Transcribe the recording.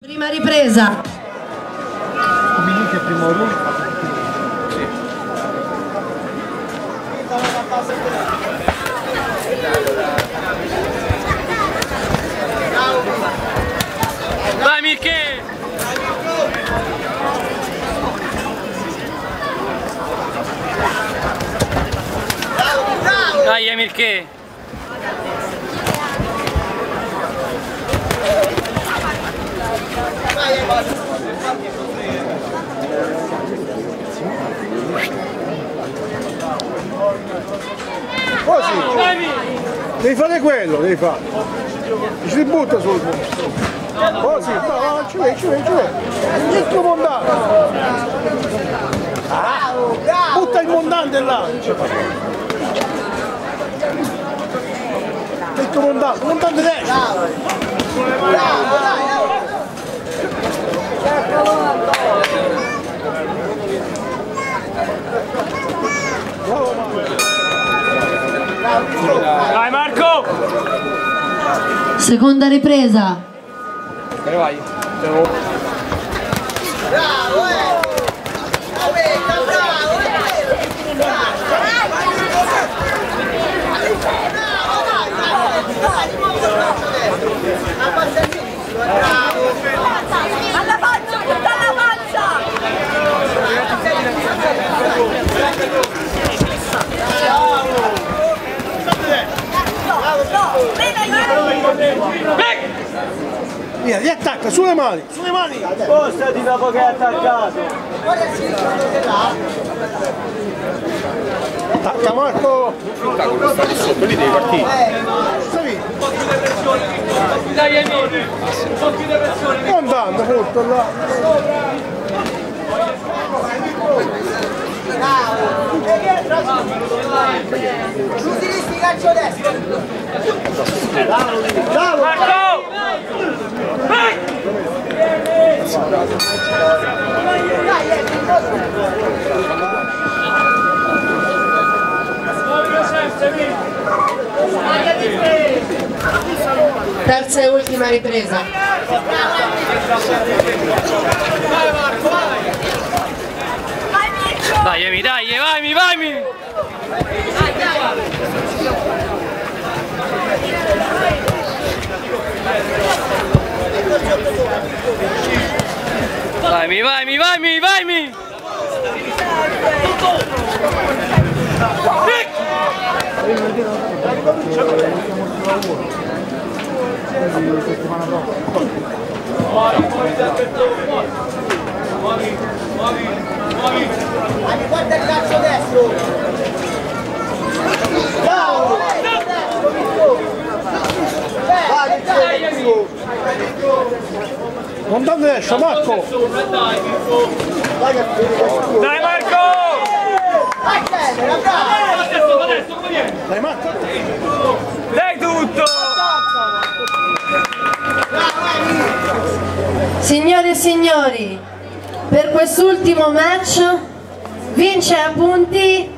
Prima ripresa. Vai Mirke! Dai Mirke! Così. Devi fare quello, devi fare. Ci si butta sul Così, va, va, ci vai, ci vai, ci vai. Il comandante. Ah, butta il montante là. Comandante, il montante destra. Bravo, Dai Marco! Seconda ripresa. vai. Alla Via, riattacca, sulle mani, sulle mani. Spostati dopo che hai attaccato! Attacca Marco. Sta via. Dai Emilio! Un po' più di pressione! Non andando, molto là. Utilizzi calcio destro! Bravo. Marco! Vai! Terza e ultima ripresa. Dai Emi, dai, vai mi, vai mi! Vai mi, vai mi, vai mi, vai mi! Anni, guarda il calcio destro! Bravo! Vai, dai, Montante destra, Marco. Dai Marco! Come viene? Dai Marco. Signore e signori, per quest'ultimo match vince a punti